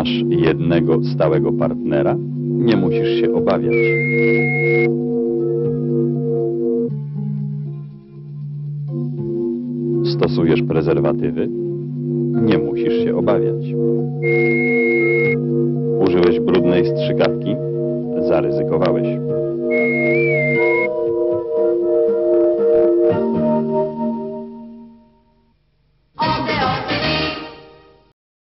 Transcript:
Masz jednego stałego partnera? Nie musisz się obawiać. Stosujesz prezerwatywy? Nie musisz się obawiać. Użyłeś brudnej strzykawki? Zaryzykowałeś.